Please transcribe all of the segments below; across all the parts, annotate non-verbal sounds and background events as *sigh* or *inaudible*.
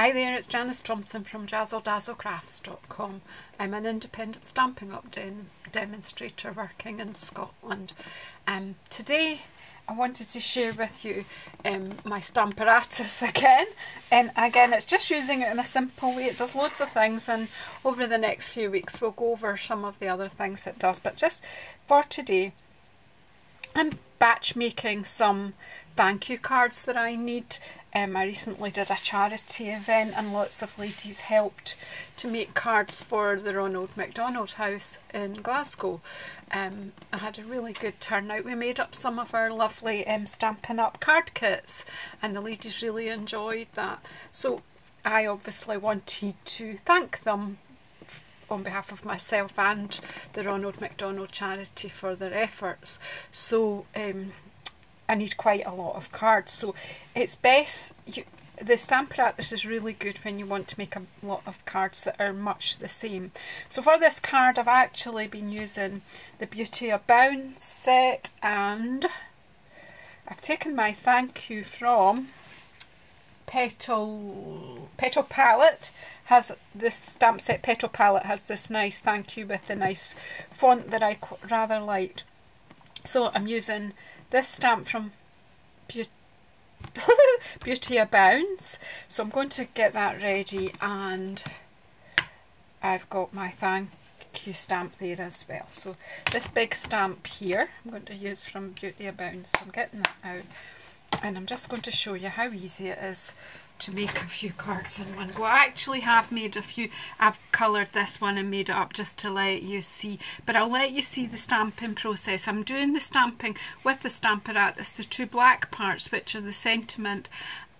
Hi there, it's Janice Thomson from JazzleDazzleCrafts.com. I'm an independent Stampin' Up! demonstrator working in Scotland. Um, today I wanted to share with you um, my Stamparatus *laughs* again. And again, it's just using it in a simple way. It does loads of things and over the next few weeks we'll go over some of the other things it does. But just for today, I'm batch making some thank you cards that I need um, I recently did a charity event and lots of ladies helped to make cards for the Ronald McDonald House in Glasgow. Um, I had a really good turnout. We made up some of our lovely um, Stampin' Up card kits and the ladies really enjoyed that. So I obviously wanted to thank them on behalf of myself and the Ronald McDonald charity for their efforts. So um, I need quite a lot of cards. So it's best, you, the Stamparatus is really good when you want to make a lot of cards that are much the same. So for this card I've actually been using the Beauty Abound set and I've taken my thank you from Petal Petal Palette has this stamp set Petal Palette has this nice thank you with the nice font that I rather liked. So I'm using this stamp from Be *laughs* Beauty Abounds. So I'm going to get that ready and I've got my thank you stamp there as well. So this big stamp here I'm going to use from Beauty Abounds. So I'm getting that out and I'm just going to show you how easy it is to make a few cards in one go. I actually have made a few, I've coloured this one and made it up just to let you see, but I'll let you see the stamping process. I'm doing the stamping with the Stamparatus, the two black parts which are the sentiment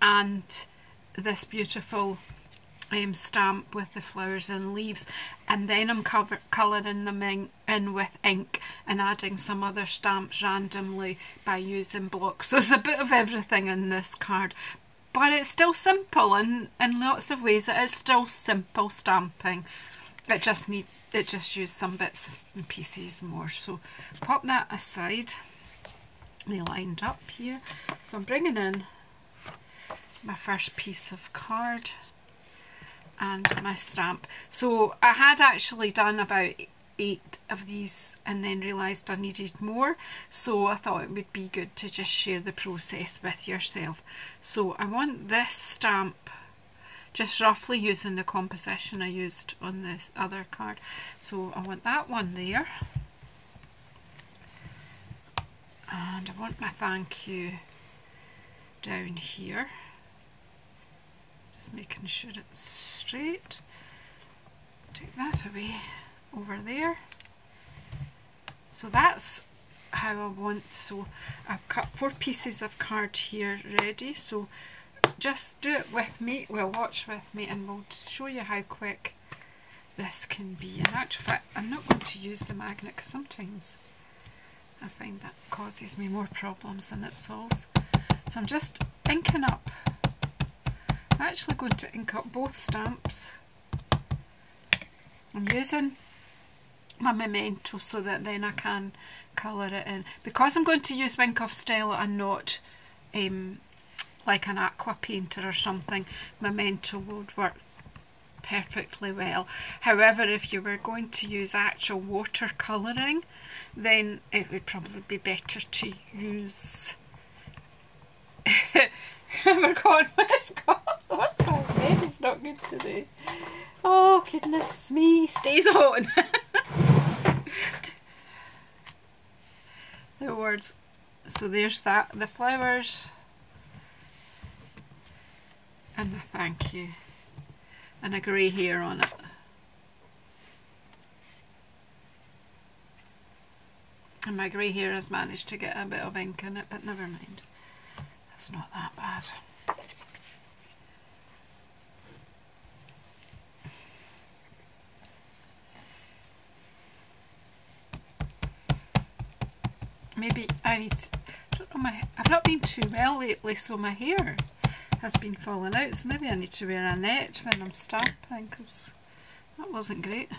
and this beautiful um, stamp with the flowers and leaves and then I'm colouring them in, in with ink and adding some other stamps randomly by using blocks. So there's a bit of everything in this card but it's still simple and in lots of ways. It is still simple stamping. It just needs it just used some bits and pieces more. So pop that aside. They lined up here. So I'm bringing in my first piece of card and my stamp. So I had actually done about eight of these and then realised I needed more. So I thought it would be good to just share the process with yourself. So I want this stamp just roughly using the composition I used on this other card. So I want that one there. And I want my thank you down here. Just making sure it's straight. Take that away over there. So that's how I want, so I've cut four pieces of card here ready, so just do it with me, well watch with me and we'll show you how quick this can be. In actual fact, I'm not going to use the magnet because sometimes I find that causes me more problems than it solves. So I'm just inking up. I'm actually going to ink up both stamps. I'm using my memento so that then I can colour it in. Because I'm going to use Wink of Stella and not um, like an aqua painter or something, memento would work perfectly well. However, if you were going to use actual water colouring, then it would probably be better to use... *laughs* We're going, what's called? What's called? It's not good today. Oh, goodness me, stays on. *laughs* the words. So there's that, the flowers, and the thank you, and a grey hair on it. And my grey hair has managed to get a bit of ink in it, but never mind. That's not that bad. Maybe I need to, I don't know, my, I've not been too well lately so my hair has been falling out so maybe I need to wear a net when I'm stamping because that wasn't great.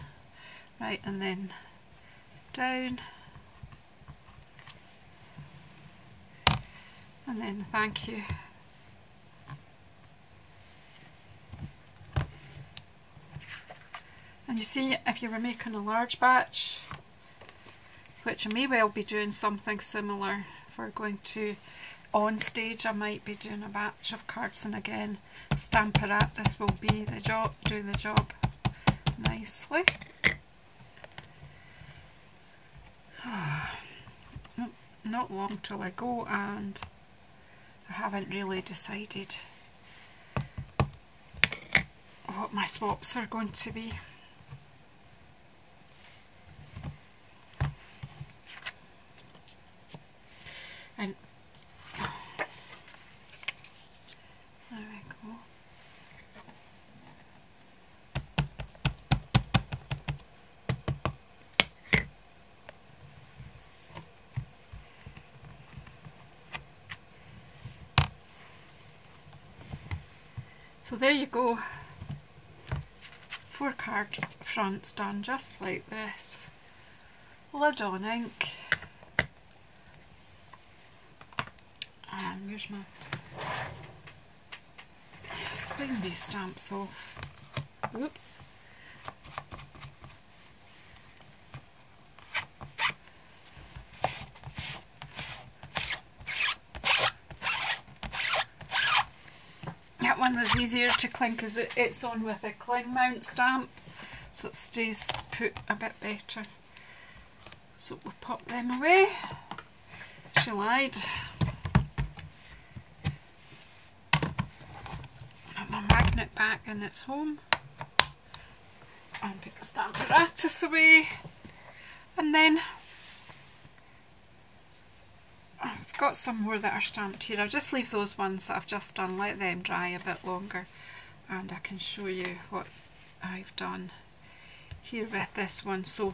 Right and then down and then thank you And you see, if you were making a large batch, which I may well be doing something similar. If we're going to on stage I might be doing a batch of cards and again Stamparatus will be the job do the job nicely. *sighs* Not long till I go and I haven't really decided what my swaps are going to be and there we go. So there you go. Four card fronts done just like this. Lid on ink. Um, where's my... Let's clean these stamps off. Oops. That one was easier to cling because it, it's on with a cling mount stamp so it stays put a bit better. So we'll pop them away. She lied. magnet back in its home and put the Stamparatus away and then I've got some more that are stamped here. I'll just leave those ones that I've just done, let them dry a bit longer and I can show you what I've done here with this one. So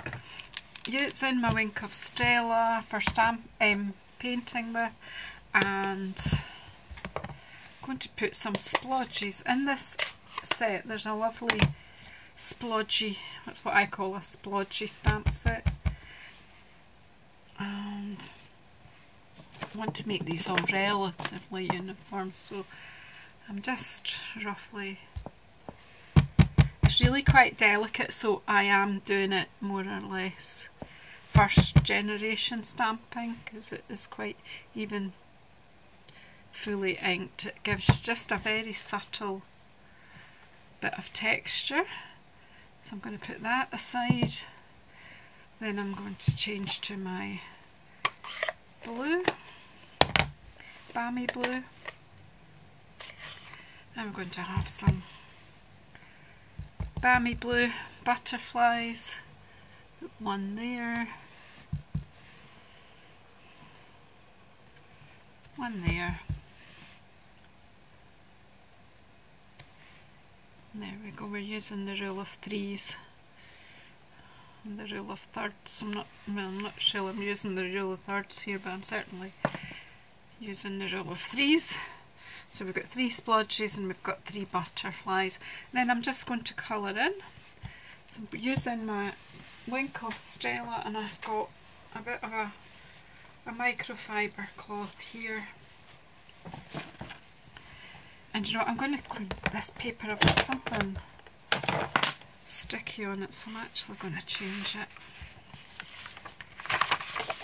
it's in my Wink of Stella for stamp um, painting with and I'm going to put some splodges in this set. There's a lovely splodgy, that's what I call a splodgy stamp set. And I want to make these all relatively uniform, so I'm just roughly it's really quite delicate so I am doing it more or less first generation stamping because it is quite even fully inked. It gives just a very subtle bit of texture. So I'm going to put that aside. Then I'm going to change to my blue, balmy blue. I'm going to have some balmy blue butterflies. Put One there. One there. There we go, we're using the rule of threes and the rule of thirds. I'm not, well, I'm not sure I'm using the rule of thirds here, but I'm certainly using the rule of threes. So we've got three splodges and we've got three butterflies. And then I'm just going to colour in. So I'm using my Wink of Stella and I've got a bit of a, a microfiber cloth here and you know what, I'm going to clean this paper. I've got something sticky on it, so I'm actually going to change it.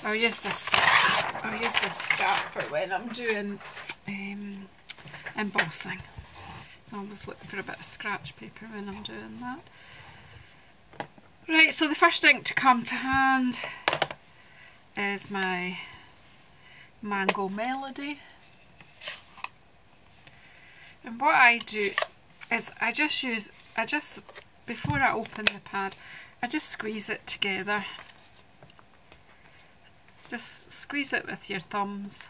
I'll use this. I'll use this for when I'm doing um, embossing. So I'm always looking for a bit of scratch paper when I'm doing that. Right, so the first ink to come to hand is my Mango Melody. And what I do is I just use, I just, before I open the pad, I just squeeze it together. Just squeeze it with your thumbs.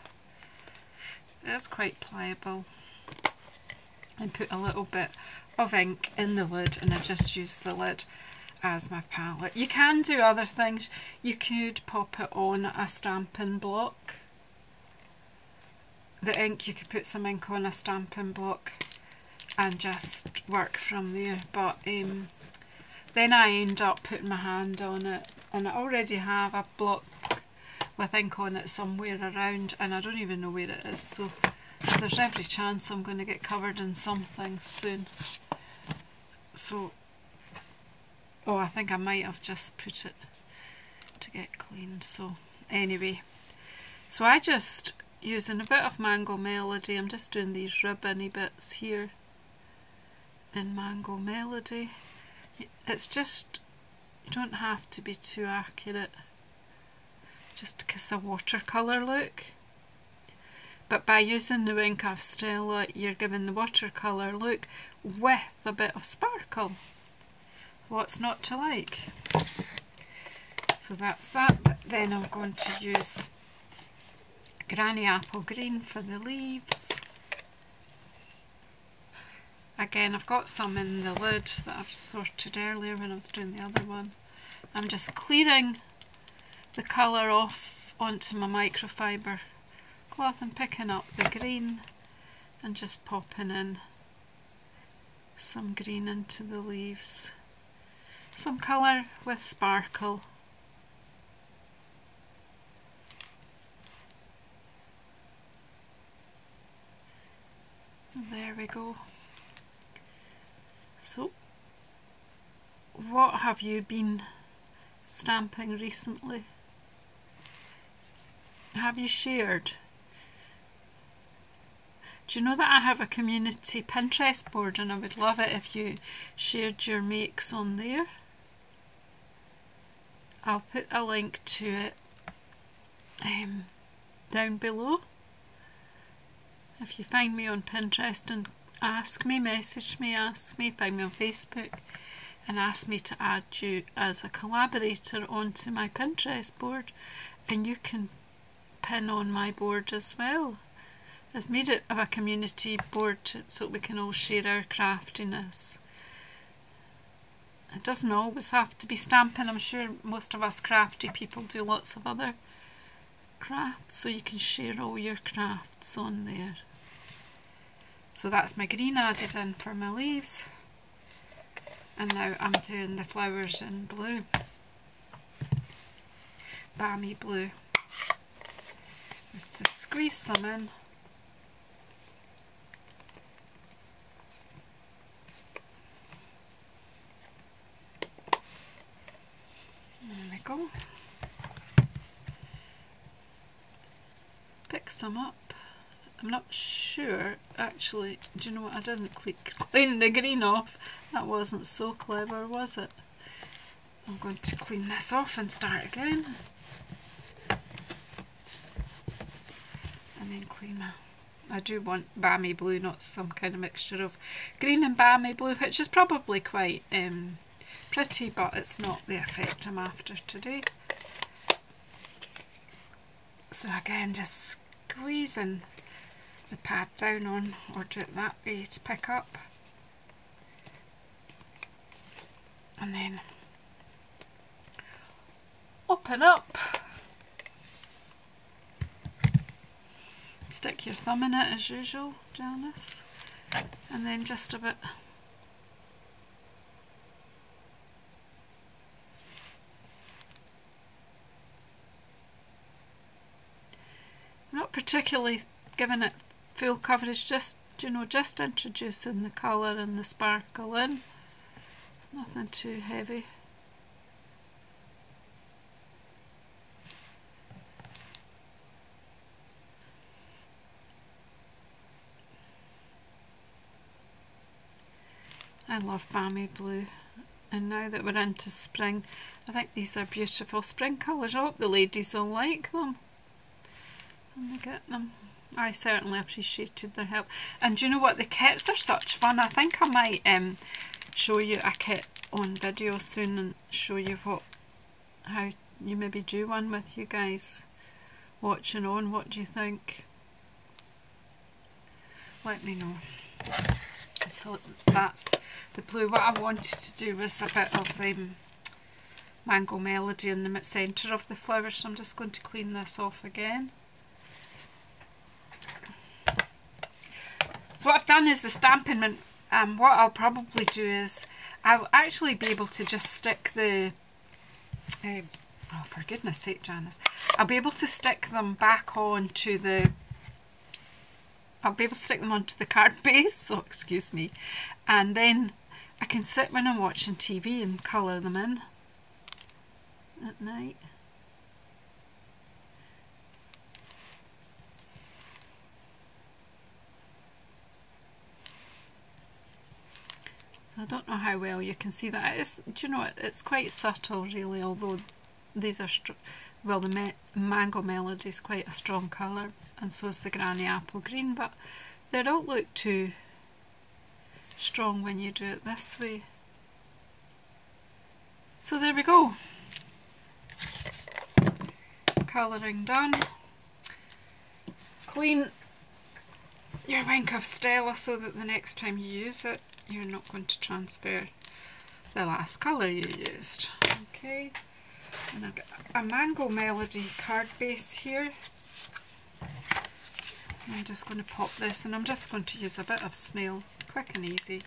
It's quite pliable. And put a little bit of ink in the lid and I just use the lid as my palette. You can do other things. You could pop it on a stamping block the ink, you could put some ink on a stamping block and just work from there. But um, then I end up putting my hand on it and I already have a block with ink on it somewhere around and I don't even know where it is. So there's every chance I'm going to get covered in something soon. So Oh, I think I might have just put it to get clean. So anyway, so I just using a bit of Mango Melody. I'm just doing these ribbony bits here in Mango Melody. It's just, you don't have to be too accurate. Just to kiss a watercolour look. But by using the Wink of Stella, you're giving the watercolour look with a bit of sparkle. What's not to like? So that's that, but then I'm going to use Granny Apple Green for the leaves. Again, I've got some in the lid that I've sorted earlier when I was doing the other one. I'm just clearing the colour off onto my microfiber cloth and picking up the green and just popping in some green into the leaves. Some colour with sparkle. There we go. So, what have you been stamping recently? Have you shared? Do you know that I have a community Pinterest board and I would love it if you shared your makes on there? I'll put a link to it um, down below. If you find me on Pinterest and ask me, message me, ask me, find me on Facebook and ask me to add you as a collaborator onto my Pinterest board and you can pin on my board as well. I've made it a community board so we can all share our craftiness. It doesn't always have to be stamping. I'm sure most of us crafty people do lots of other crafts so you can share all your crafts on there. So that's my green added in for my leaves. And now I'm doing the flowers in blue. Balmy blue. Just to squeeze some in. There we go. Pick some up. I'm not sure, actually, do you know what, I didn't clean the green off. That wasn't so clever, was it? I'm going to clean this off and start again. And then my... I do want balmy blue, not some kind of mixture of green and balmy blue, which is probably quite um, pretty, but it's not the effect I'm after today. So again, just squeezing the pad down on or do it that way to pick up. And then open up stick your thumb in it as usual Janice. And then just a bit. Not particularly giving it full coverage just you know just introducing the colour and the sparkle in. Nothing too heavy I love balmy blue and now that we're into spring I think these are beautiful spring colours I hope the ladies will like them when they get them I certainly appreciated their help. And do you know what? The kits are such fun. I think I might um, show you a kit on video soon and show you what how you maybe do one with you guys watching on. What do you think? Let me know. So that's the blue. What I wanted to do was a bit of um, Mango Melody in the centre of the flower, so I'm just going to clean this off again. So what I've done is the stamping and um, what I'll probably do is I'll actually be able to just stick the uh, oh for goodness sake Janice I'll be able to stick them back onto the I'll be able to stick them onto the card *laughs* base so excuse me and then I can sit when I'm watching TV and colour them in at night. I don't know how well you can see that. It's, do you know, it's quite subtle really, although these are, well the me Mango Melody is quite a strong colour and so is the Granny Apple Green, but they don't look too strong when you do it this way. So there we go. Colouring done. Clean your Wink of Stella so that the next time you use it you're not going to transfer the last colour you used. Okay, and I've got a Mango Melody card base here. I'm just going to pop this and I'm just going to use a bit of snail, quick and easy.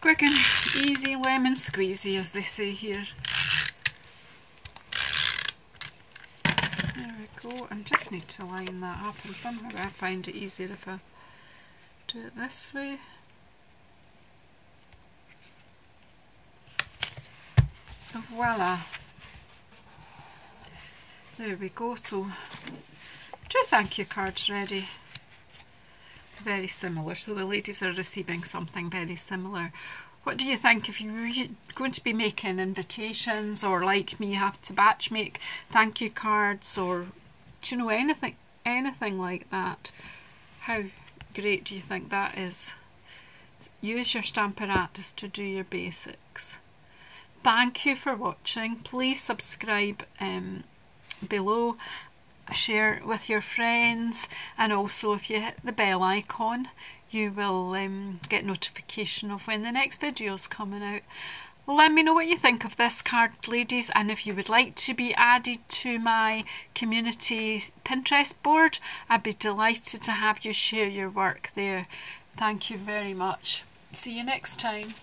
Quick and easy lemon squeezy as they say here. There we go, I just need to line that up and somehow I find it easier if I do it this way. Voila. There we go. So, two thank you cards ready. Very similar. So the ladies are receiving something very similar. What do you think if you're going to be making invitations or like me have to batch make thank you cards or do you know anything anything like that? How great do you think that is? Use your Stamparatus to do your basics. Thank you for watching. Please subscribe um, below, share with your friends and also if you hit the bell icon you will um, get notification of when the next video is coming out. Let me know what you think of this card, ladies, and if you would like to be added to my community Pinterest board, I'd be delighted to have you share your work there. Thank you very much. See you next time.